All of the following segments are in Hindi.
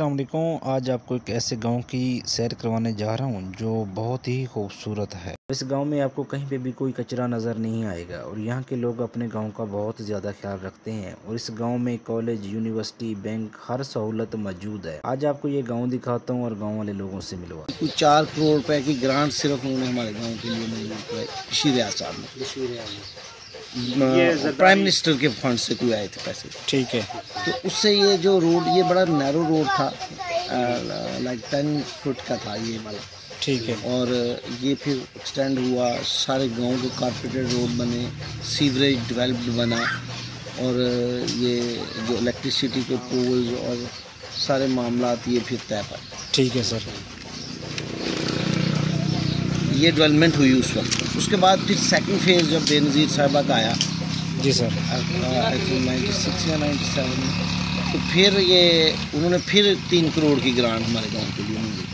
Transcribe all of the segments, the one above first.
अल्लाम आज आपको एक ऐसे गाँव की सैर करवाने जा रहा हूँ जो बहुत ही खूबसूरत है। इस गाँव में आपको कहीं पे भी कोई कचरा नज़र नहीं आएगा और यहाँ के लोग अपने गाँव का बहुत ज़्यादा ख्याल रखते हैं और इस गाँव में कॉलेज यूनिवर्सिटी बैंक हर सहूलत मौजूद है। आज आपको ये गाँव दिखाता हूँ और गाँव वाले लोगों से मिलवा। चार करोड़ रुपए की ग्रांट सिर्फ़ उन्होंने हमारे गाँव के लिए रियाज साहब ने प्राइम मिनिस्टर के फंड से कोई आए थे पैसे? ठीक है। तो उससे ये जो रोड ये बड़ा नैरो रोड था लाइक टेन फुट का था ये वाला। ठीक है। और ये फिर एक्सटेंड हुआ सारे गाँव के कारपेटेड रोड बने सीवरेज डेवलप्ड बना और ये जो इलेक्ट्रिसिटी के पोल्स और सारे मामला ये फिर तय पाए ठीक है सर ये डेवलपमेंट हुई उस वक्त। उसके बाद फिर सेकंड फ़ेज़ जब बेनज़ीर साहबा का आया जी sir. I think ninety six या नाइन्टी सेवन में तो फिर ये उन्होंने फिर तीन करोड़ की ग्रांट हमारे गाँव के लिए मिली।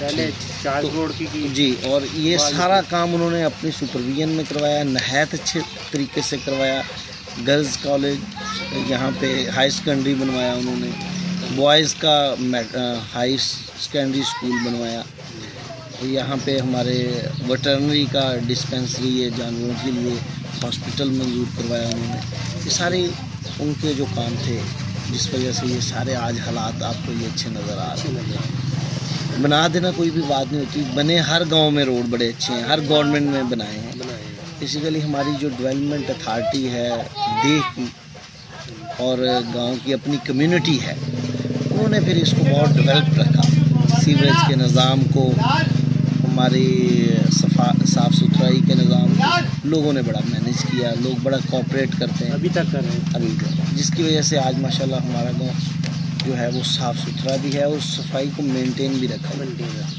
पहले चार तो, करोड़ की, की जी और ये सारा काम उन्होंने अपनी सुपरविजन में करवाया नहायत अच्छे तरीके से करवाया। गर्ल्स कॉलेज यहाँ पे हाई सेकेंडरी बनवाया उन्होंने। बॉयज़ का हाई सेकेंडरी स्कूल बनवाया। यहाँ पे हमारे वेटरनरी का डिस्पेंसरी है, जानवरों के लिए हॉस्पिटल मंजूर करवाया उन्होंने। ये सारे उनके जो काम थे, जिस वजह से ये सारे आज हालात आपको ये अच्छे नज़र आ रहे हैं। बना देना कोई भी बात नहीं होती। बने हर गाँव में रोड बड़े अच्छे हैं, हर गवर्नमेंट में बनाए हैं। बेसिकली हमारी जो डेवलपमेंट अथॉरिटी है देह की और गाँव की अपनी कम्युनिटी है, उन्होंने फिर इसको बहुत डेवलप रखा। सीवरेज के निज़ाम को हमारी साफ़ सुथराई के निज़ाम लोगों ने बड़ा मैनेज किया लोग बड़ा कॉपरेट करते हैं। अभी तक कर रहे हैं। अभी तक जिसकी वजह से आज माशाल्लाह हमारा गाँव जो है वो साफ़ सुथरा भी है और सफ़ाई को मेंटेन भी रखा है।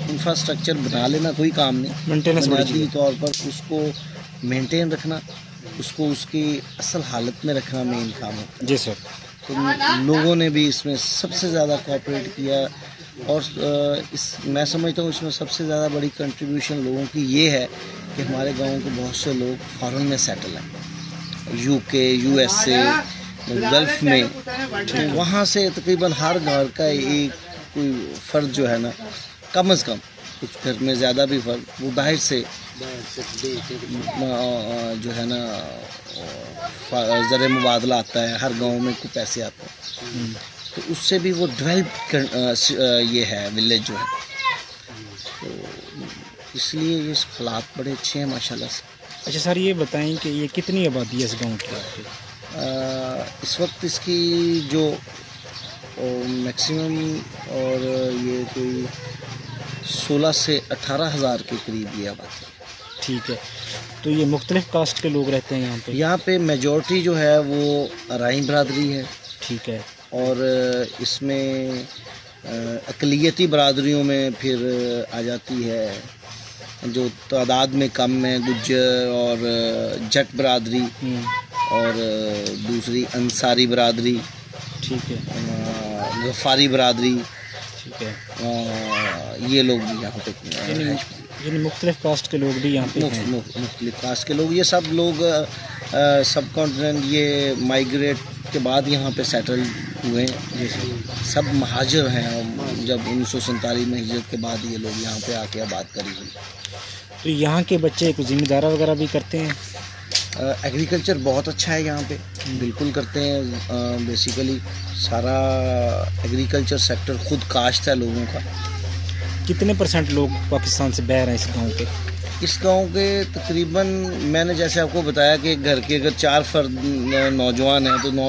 इंफ्रास्ट्रक्चर बना लेना कोई काम नहीं। मेंटेनेंस तौर पर उसको मेंटेन रखना उसको उसकी असल हालत में रखना मेन काम है। जी सर। तो लोगों ने भी इसमें सबसे ज़्यादा कॉपरेट किया और इस, मैं समझता हूँ इसमें सबसे ज़्यादा बड़ी कंट्रीब्यूशन लोगों की ये है कि हमारे गाँव के बहुत से लोग फॉरेन में सेटल हैं। यूके यूएसए गल्फ में। तो वहाँ से तकरीबन हर घर का एक कोई फ़र्द जो है ना, कम अज़ कम कुछ घर में ज़्यादा भी फ़र्क, वो बाहर से जो है ना ज़र मुबादला आता है, हर गाँव में कुछ पैसे आते हैं। तो उससे भी वो डेवलप ये है विलेज जो है। तो इसलिए ये हालात बड़े अच्छे हैं माशाल्लाह से। अच्छा सर ये बताएँ कि ये कितनी आबादी है इस गाँव की? इस वक्त इसकी जो मैक्सिमम और ये कोई सोलह से अठारह हज़ार के करीब ये आबादी ठीक है। तो ये मुख्तलिफ़ कास्ट के लोग रहते हैं यहाँ पे? यहाँ पे मेजॉरिटी जो है वो राई बरदरी है। ठीक है। और इसमें अकलीती बरदरीों में फिर आ जाती है। जो तादाद में कम है गुज्जर और जट बरदरी हम्म। और दूसरी अंसारी बरदरी ठीक है। गफ़ारी बरदरी ठीक है। ये लोग भी यहाँ पे यानी मुख्तलिफ़ कास्ट के लोग भी यहाँ पे मुख्तलिफ़ कास्ट के लोग ये सब लोग सब कॉन्टिनेंट ये माइग्रेट के बाद यहाँ पे सेटल हुए सब। महाजर हैं और जब उन्नीस सौ सैंतालीस में हिजरत के बाद ये लोग यहाँ पे आके आबाद करी हुई। तो यहाँ के बच्चे कुछ जिम्मेदारा वगैरह भी करते हैं? एग्रीकल्चर बहुत अच्छा है यहाँ पे। बिल्कुल करते हैं। बेसिकली सारा एग्रीकल्चर सेक्टर खुद काश्त है लोगों का। कितने परसेंट लोग पाकिस्तान से बह रहे हैं इस गाँव के? इस गाँव के तकरीबन मैंने जैसे आपको बताया कि घर के अगर चार फर्द नौजवान हैं तो नौ